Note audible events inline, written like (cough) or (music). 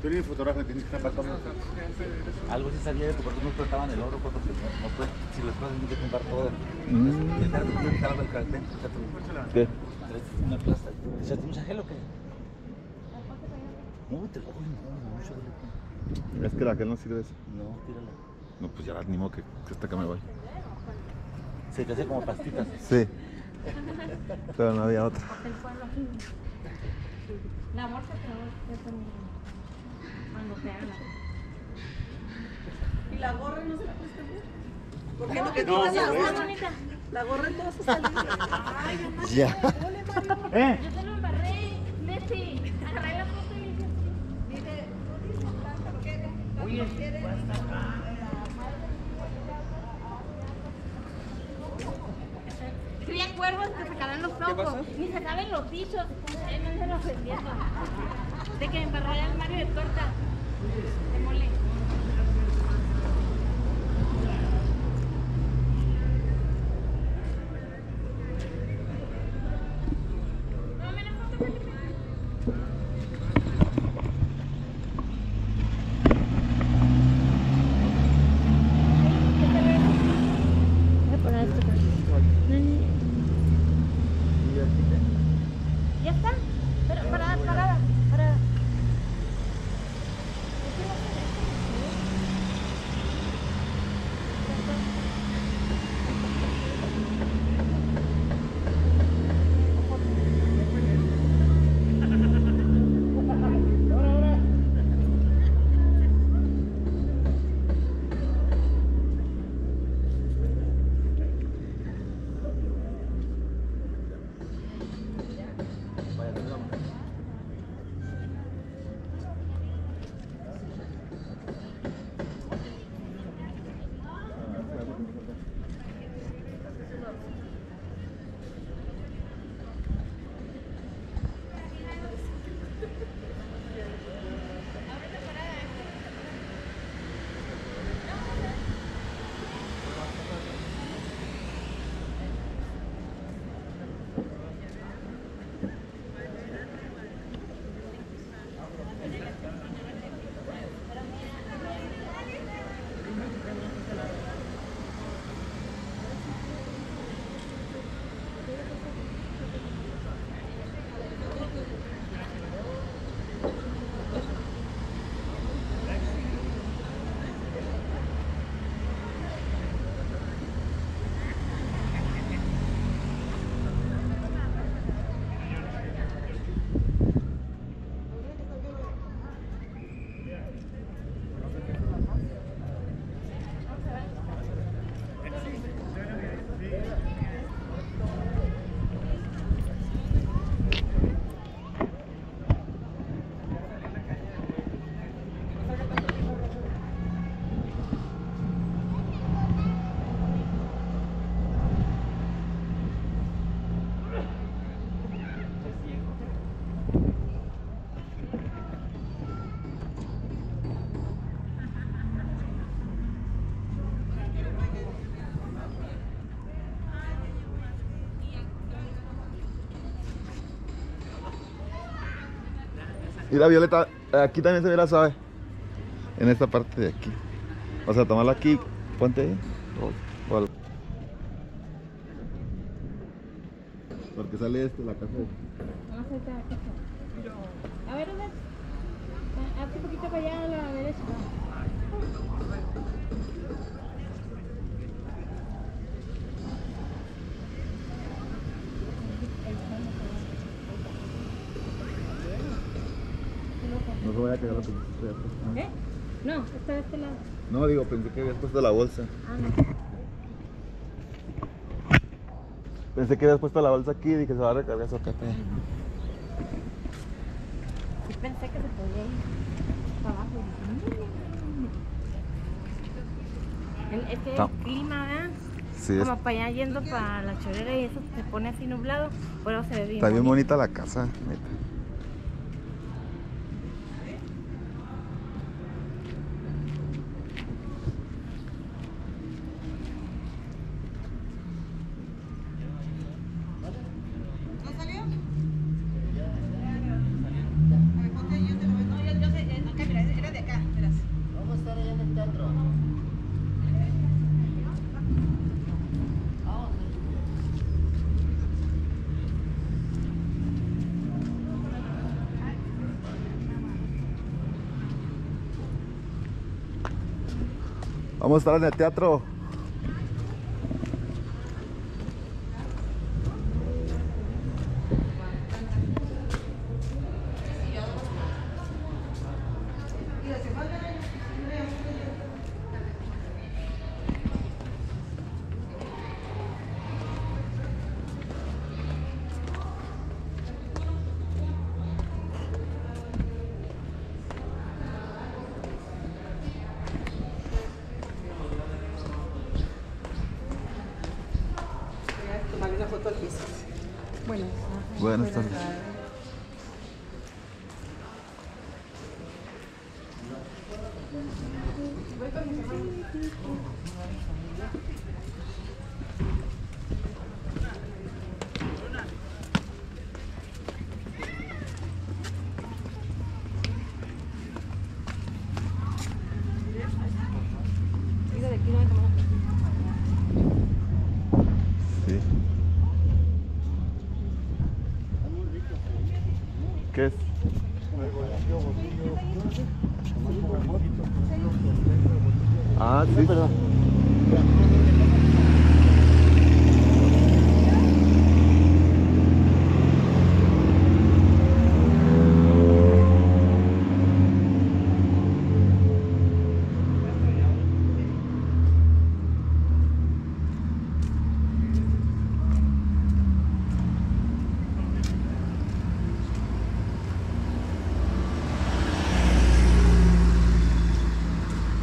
Tú eres fotógrafo, tienes que estar Algo sí sabía de eso, porque no trataban el oro, porque no puedes, si las cosas tienes que comprar todas. Y mm. el cartel, ¿Qué? Una plasta. ¿Echaste mucha gel o qué? Uy, te lo mucho. Pues. Es que la gel no sirve eso. No, tírala. No, pues ya la animo que, que esta que me voy. Se te hace como pastitas. Sí. (laughs) Pero no había otra. El pueblo aquí. La bolsa. Cuando te hagan. ¿Y la gorra no se la puedes cambiar? ¿Por qué no que No. Está bonita. La gorra en todas sus salidas. (laughs) Ay. Ya. ¿Eh? Yo se lo embarré. Leti, agarré la foto y le dije. Dice, tú dices ¿por qué? ¿Por qué? Crían los ojos. Ni se saben los bichos. Ay, no se. De que me embarró el armario de torta. De mole. Mira, Violeta, aquí también se ve la suave. En esta parte de aquí. O sea, tomarla aquí, ponte ahí. al- Porque sale este, la casa. Vamos a hacer aquí. A ver. Ah, Hazte un poquito para allá a la derecha. Vaya a quedar la película. ¿Eh? No, está de este lado. No, digo, pensé que habías puesto la bolsa. Ah, no. Pensé que habías puesto la bolsa aquí y dije se va a recargar su café. Sí pensé que se podía ir para abajo. El- Es que el clima, ¿verdad? Sí, es- Como para allá yendo para la chorera y eso se pone así nublado, pero se ve bien. está bien bonito. bonita la casa, neta. ¿No salió? A ver, ponte ahí, yo te lo veo. No, yo, yo sé, eh, acá, mira, Vamos a estar en el teatro. Buenas tardes aquí no me tomo. Sí. Ah, sí.